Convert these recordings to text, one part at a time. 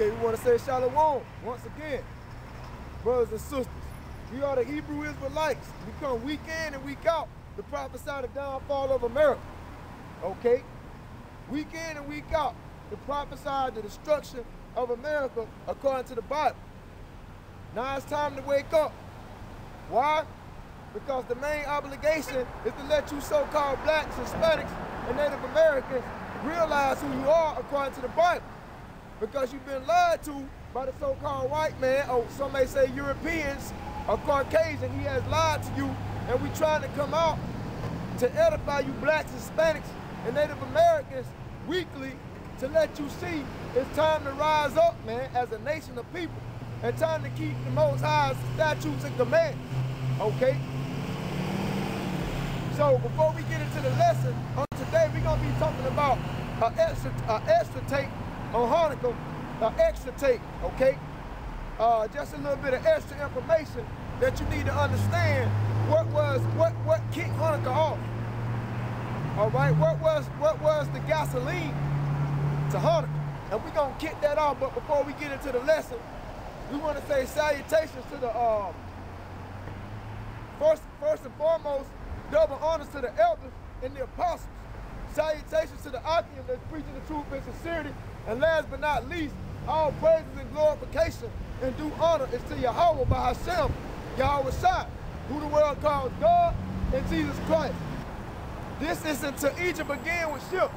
Okay, we want to say shalom once again. Brothers and sisters, we are the Hebrew Israelites. We come week in and week out to prophesy the downfall of America. Okay? Week in and week out to prophesy the destruction of America according to the Bible. Now it's time to wake up. Why? Because the main obligation is to let you so-called blacks, Hispanics, and Native Americans realize who you are according to the Bible. Because you've been lied to by the so-called white man, or some may say Europeans, or Caucasian. He has lied to you, and we trying to come out to edify you blacks, Hispanics, and Native Americans weekly to let you see it's time to rise up, man, as a nation of people, and time to keep the Most High's statutes and commands, okay? So before we get into the lesson, on today we're gonna be talking about an extra, a extra take on Hanukkah, an extra take, okay? Uh, just a little bit of extra information that you need to understand what was what what kicked Hanukkah off. All right, what was what was the gasoline to Hanukkah? And we're gonna kick that off, but before we get into the lesson, we want to say salutations to the um, first first and foremost, double honors to the elders and the apostles. Salutations to the Achim that's preaching the truth in sincerity. And last but not least, all praises and glorification and due honor is to Yahweh by Hashem, Yahweh Shai, who the world calls God and Jesus Christ. This isn't to Egypt again with ships.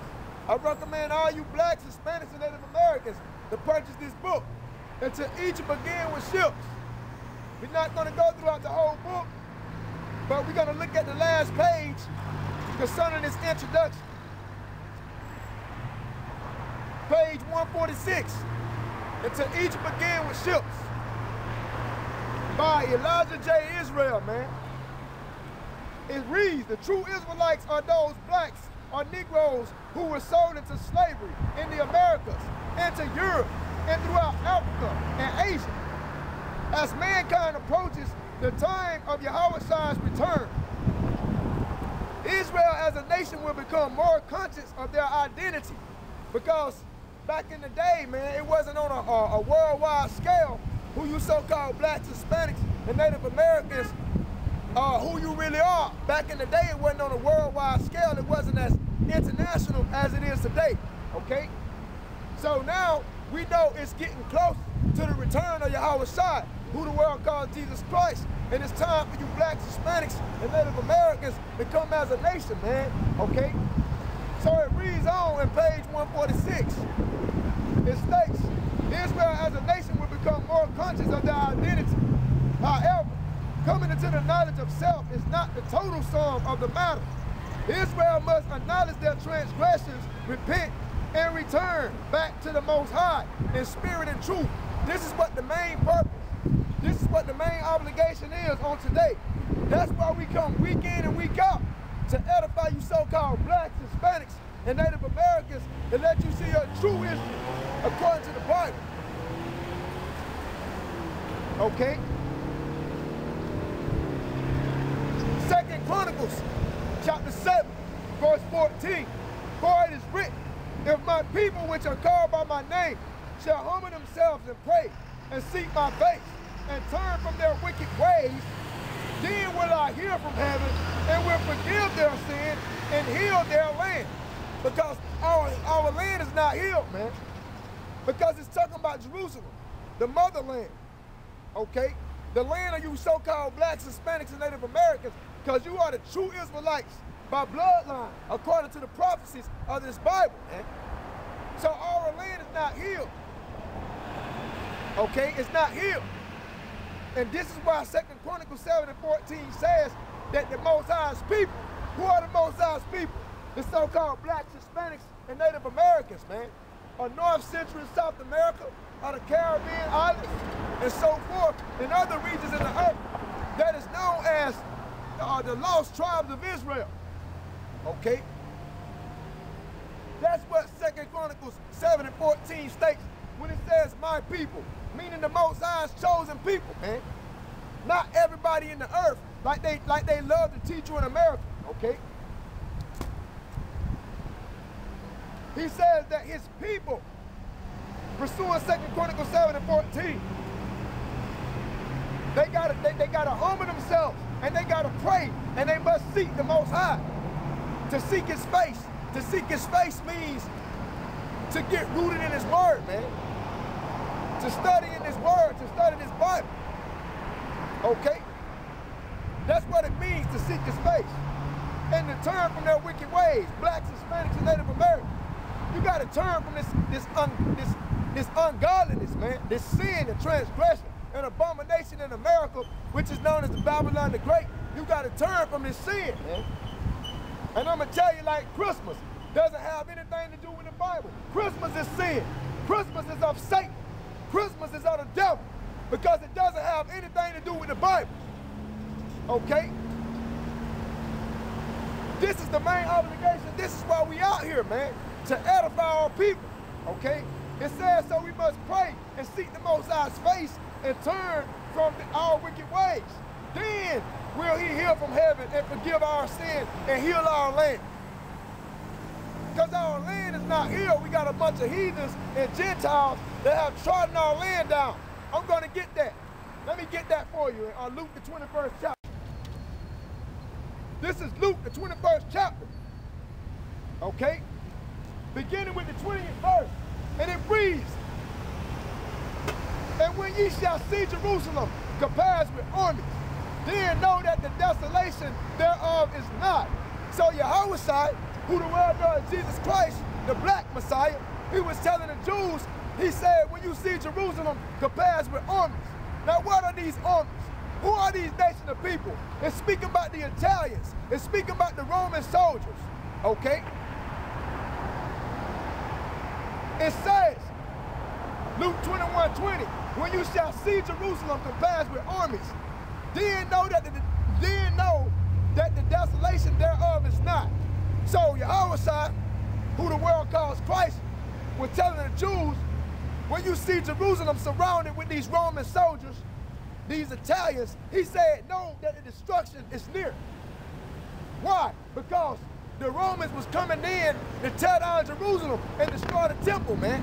I recommend all you blacks, Hispanics, and Native Americans to purchase this book. And to Egypt again with ships. We're not going to go throughout the whole book, but we're going to look at the last page concerning this introduction. Page 146. And to Egypt began with ships. By Elijah J. Israel, man. It reads, the true Israelites are those blacks or Negroes who were sold into slavery in the Americas, into Europe, and throughout Africa and Asia. As mankind approaches the time of Yahweh's return, Israel as a nation will become more conscious of their identity because back in the day, man, it wasn't on a, a, a worldwide scale who you so-called blacks, Hispanics, and Native Americans uh, who you really are. Back in the day, it wasn't on a worldwide scale. It wasn't as international as it is today, okay? So now we know it's getting close to the return of Yahweh Shai, who the world calls Jesus Christ. And it's time for you blacks, Hispanics, and Native Americans to come as a nation, man, okay? So it reads on in page 146. It Israel as a nation will become more conscious of their identity. However, coming into the knowledge of self is not the total sum of the matter. Israel must acknowledge their transgressions, repent, and return back to the Most High in spirit and truth. This is what the main purpose, this is what the main obligation is on today. That's why we come week in and week out to edify you so-called blacks, Hispanics, and Native Americans and let you see your true history according to the Bible. Okay? Second Chronicles, chapter 7, verse 14. For it is written, if my people which are called by my name shall humble themselves and pray and seek my face and turn from their wicked ways, then will I hear from heaven and will forgive their sin and heal their land. Because our, our land is not healed, man. Because it's talking about Jerusalem, the motherland, okay? The land of you so-called blacks, Hispanics, and Native Americans, because you are the true Israelites by bloodline, according to the prophecies of this Bible, man. So our land is not healed. Okay, it's not healed. And this is why Second Chronicles 7 and 14 says that the Most High's people, who are the Most High's people? The so-called blacks, Hispanics, and Native Americans, man. Or North, Central, and South America, or the Caribbean islands, and so forth, and other regions in the earth that is known as uh, the lost tribes of Israel. Okay? That's what Second Chronicles 7 and 14 states when it says my people, meaning the Most High's chosen people, man. Not everybody in the earth like they like they love to teach you in America, okay? He says that his people pursuing Second Chronicles 7 and 14. They gotta they, they gotta humble themselves and they gotta pray and they must seek the most high. To seek his face. To seek his face means to get rooted in his word, man. To study in his word, to study his Bible. Okay? That's what it means to seek his face. And to turn from their wicked ways, blacks, Hispanics, and Native Americans. You gotta turn from this this un, this this ungodliness, man, this sin and transgression and abomination in America, which is known as the Babylon the Great. You gotta turn from this sin, man. And I'm gonna tell you like Christmas doesn't have anything to do with the Bible. Christmas is sin. Christmas is of Satan. Christmas is of the devil because it doesn't have anything to do with the Bible. Okay? This is the main obligation. This is why we out here, man, to edify our people. Okay? It says so we must pray and seek the Most High's face and turn from the, our wicked ways. Then will he hear from heaven and forgive our sin and heal our land. Because our land is not healed. We got a bunch of heathens and Gentiles that have trodden our land down. I'm going to get that. Let me get that for you in uh, Luke the 21st chapter. This is Luke the 21st chapter. Okay? Beginning with the 20th verse. And it reads, And when ye shall see Jerusalem compared with armies, then know that the desolation thereof is not. So Yahweh, who the world knows Jesus Christ, the black Messiah, he was telling the Jews, he said, when you see Jerusalem compared with armies. Now what are these armies? Who are these nations of people? It's speaking about the Italians. It's speaking about the Roman soldiers. Okay? It says, Luke 21, 20, when you shall see Jerusalem compassed with armies, then know that the, then know that the desolation thereof is not. So Yahweh, who the world calls Christ, was telling the Jews, when you see Jerusalem surrounded with these Roman soldiers, these Italians, he said, know that the destruction is near. Why? Because the Romans was coming in to tear down Jerusalem and destroy the temple, man.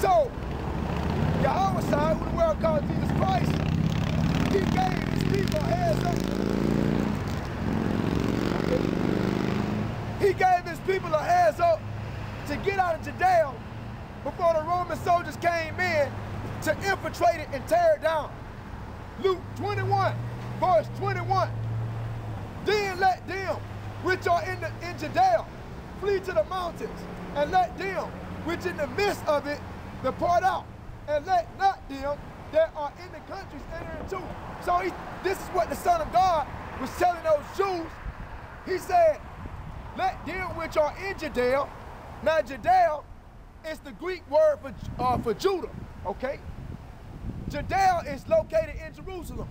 So, Yahweh, who the world calls Jesus Christ, he gave his people a heads up. He gave his people a heads up to get out of Judea before the Roman soldiers came in to infiltrate it and tear it down. Luke 21, verse 21. Then let them which are in, the, in Judea flee to the mountains, and let them which in the midst of it depart out, and let not them that are in the countries enter into. So he, this is what the Son of God was telling those Jews. He said, let them which are in Judea, now Judea is the Greek word for, uh, for Judah, okay? Judea is located in Jerusalem,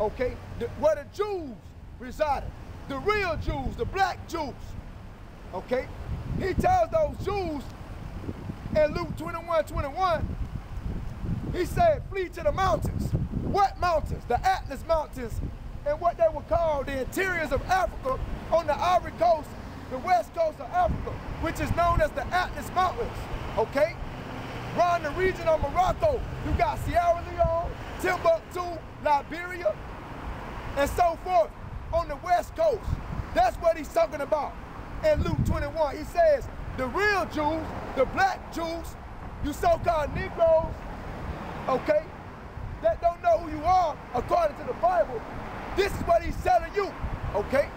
okay? The, where the Jews resided the real Jews, the black Jews. Okay? He tells those Jews in Luke 21, 21, he said, flee to the mountains. What mountains? The Atlas Mountains and what they were called the interiors of Africa on the Ivory Coast, the west coast of Africa, which is known as the Atlas Mountains. Okay? Around the region of Morocco, you got Sierra Leone, Timbuktu, Liberia, and so forth on the West Coast. That's what he's talking about in Luke 21. He says, the real Jews, the black Jews, you so-called Negroes, okay, that don't know who you are according to the Bible, this is what he's telling you, okay?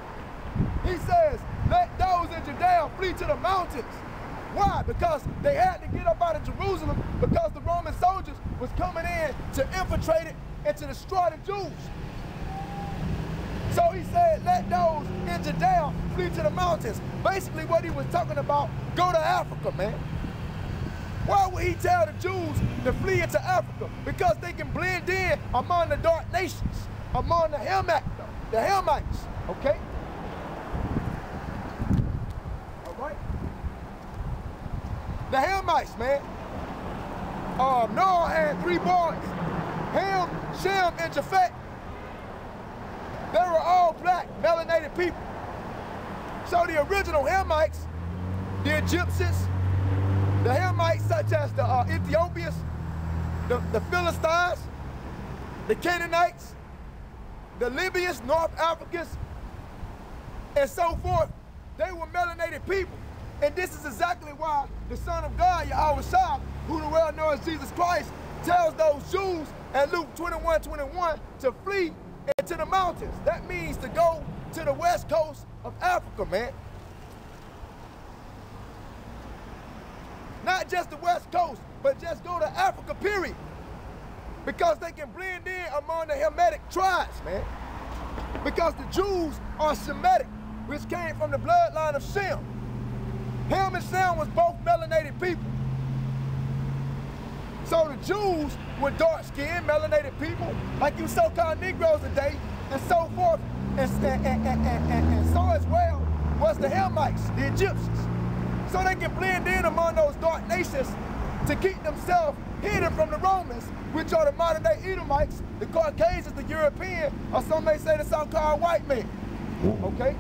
He says, let those in Judea flee to the mountains. Why? Because they had to get up out of Jerusalem because the Roman soldiers was coming in to infiltrate it and to destroy the Jews. So he said, let those in Judea flee to the mountains. Basically what he was talking about, go to Africa, man. Why would he tell the Jews to flee into Africa? Because they can blend in among the dark nations, among the Hamites, the Hamites, okay? All right? The Hamites, man. Uh, Noah had three boys, Ham, Shem, and Japheth. They were all black, melanated people. So the original Hamites, the Egyptians, The Hamites, such as the uh, Ethiopians, the, the Philistines, the Canaanites, the Libyans, North Africans, and so forth, they were melanated people. And this is exactly why the Son of God, Yahweh who the world knows Jesus Christ, tells those Jews in Luke 21, 21 to flee into the mountains. That means to go to the west coast of Africa, man. Not just the west coast, but just go to Africa, period. Because they can blend in among the Hamitic tribes, man. Because the Jews are Semitic, which came from the bloodline of Shem. Ham and Shem was both melanated people. So the Jews were dark-skinned, melanated people, like you so-called Negroes today, and so forth, and, and, and, and, so as well was the Hamites, the Egyptians. So they can blend in among those dark nations to keep themselves hidden from the Romans, which are the modern-day Edomites, the Caucasians, the European, or some may say the so-called white men. Okay?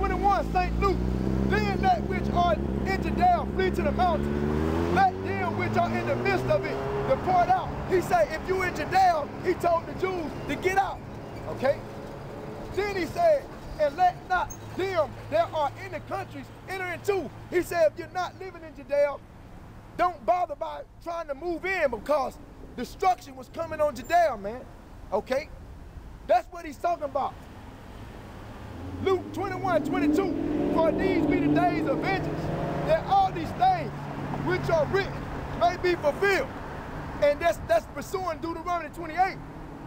21, St. Luke, then that which are in Judea flee to the mountains. Let them which are in the midst of it depart out. He said, if you in Judea, he told the Jews to get out. Okay? Then he said, and let not them that are in the countries enter into. He said, if you're not living in Judea, don't bother by trying to move in because destruction was coming on Judea, man. Okay? That's what he's talking about. Luke 21, 22, for these be the days of vengeance, that all these things which are written may be fulfilled. And that's that's pursuing Deuteronomy 28,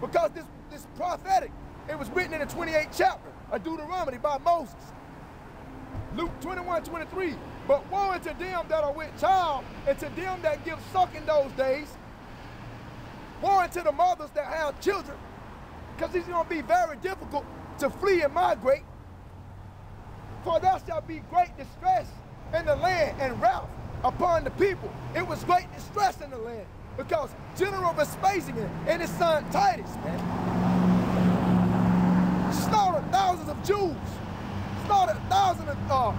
because this, this prophetic, it was written in the 28th chapter of Deuteronomy by Moses. Luke 21, 23, but woe unto them that are with child, and to them that give suck in those days. Woe unto the mothers that have children, because it's going to be very difficult to flee and migrate for there shall be great distress in the land and wrath upon the people. It was great distress in the land because General Vespasian and his son Titus, man, slaughtered thousands of Jews, slaughtered thousands of uh,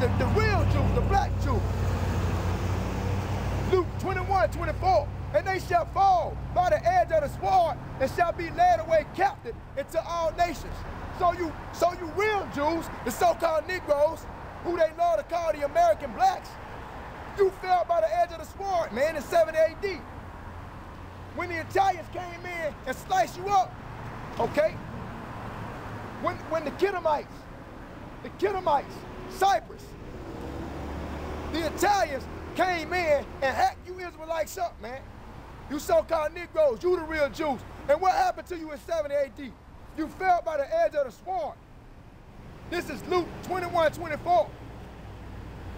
the, the real Jews, the black Jews. Luke 21, 24, and they shall fall by the edge of the sword and shall be led away captive into all nations. So you, so you real Jews, the so-called Negroes, who they love to call the American blacks, you fell by the edge of the sword, man, in 7 AD. When the Italians came in and sliced you up, okay? When, when the Kittites, the Kittites, Cyprus, the Italians came in and hacked you Israelites up, man. You so-called Negroes, you the real Jews. And what happened to you in 70 AD? You fell by the edge of the sword. This is Luke 21, 24.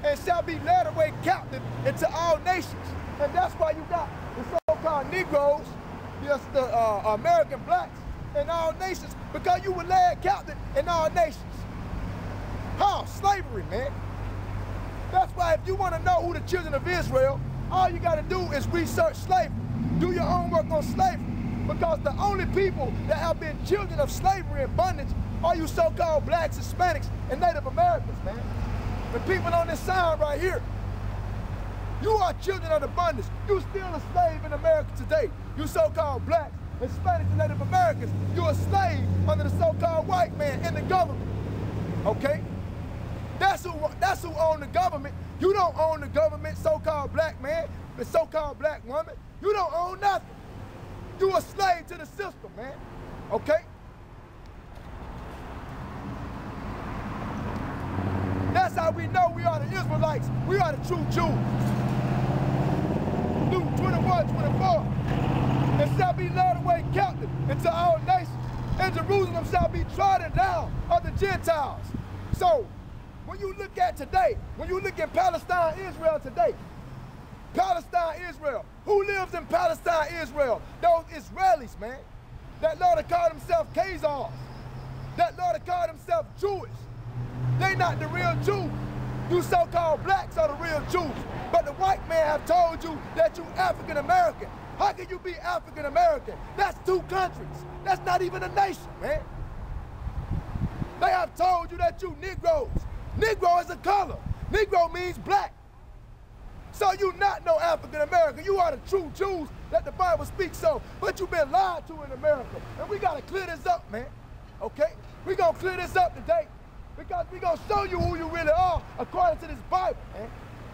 And shall be led away captive into all nations. And that's why you got the so-called Negroes, just the uh, American blacks, in all nations, because you were led captive in all nations. How? Slavery, man. That's why if you want to know who the children of Israel, all you got to do is research slavery. Do your homework on slavery. Because the only people that have been children of slavery and bondage are you so-called blacks, Hispanics, and Native Americans, man. The people on this side right here, you are children of the bondage. You still a slave in America today. You so-called blacks, Hispanics, and Native Americans, you're a slave under the so-called white man in the government. Okay? That's who that's who own the government. You don't own the government, so-called black man, the so-called black woman. You don't own nothing. You a slave to the system, man. Okay? That's how we know we are the Israelites. We are the true Jews. Luke 21, 24. And shall be led away captive into all nations. And Jerusalem shall be trodden down of the Gentiles. So, when you look at today, when you look at Palestine, Israel today, Palestine, Israel. Who lives in Palestine, Israel? Those Israelis, man. That Lord to called himself Khazars. That Lord to called himself Jewish. They not the real Jews. You so-called blacks are the real Jews. But the white man have told you that you African American. How can you be African American? That's two countries. That's not even a nation, man. They have told you that you Negroes. Negro is a color. Negro means black. So you not know African American. You are the true Jews that the Bible speaks of. But you've been lied to in America. And we got to clear this up, man. Okay? we to clear this up today. Because we to show you who you really are according to this Bible, man.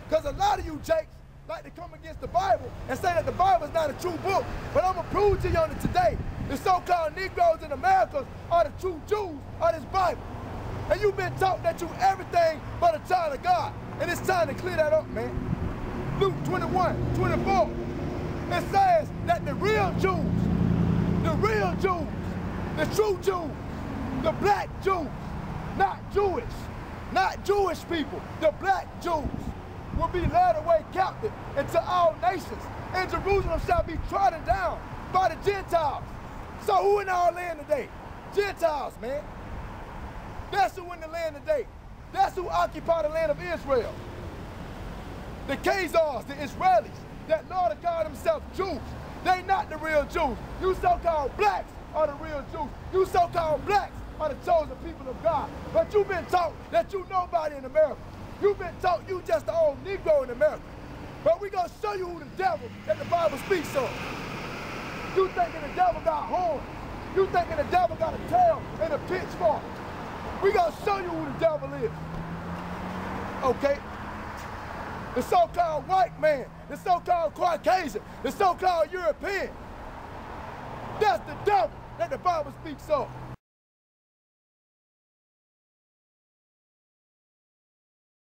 Because a lot of you jakes like to come against the Bible and say that the Bible is not a true book. But I'm to prove to you on it today. The so-called Negroes in America are the true Jews of this Bible. And you've been taught that you everything but a child of God. And it's time to clear that up, man. Luke 21, 24. It says that the real Jews, the real Jews, the true Jews, the black Jews, not Jewish, not Jewish people, the black Jews will be led away captive into all nations, and Jerusalem shall be trodden down by the Gentiles. So who in our land today? Gentiles, man. That's who in the land today. That's who occupy the land of Israel. The Khazars, the Israelis, that Lord of God himself, Jews. They not the real Jews. You so-called blacks are the real Jews. You so-called blacks are the chosen people of God. But you've been taught that you nobody in America. You've been taught you just the old Negro in America. But we gonna show you who the devil that the Bible speaks of. You thinking the devil got horns. You thinking the devil got a tail and a pitchfork. We gonna show you who the devil is. Okay? The so-called white man, the so-called Caucasian, the so-called European. That's the devil that the Bible speaks of.